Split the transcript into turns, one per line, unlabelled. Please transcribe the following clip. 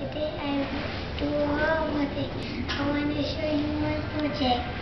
Today I do thing. I want to show you my project.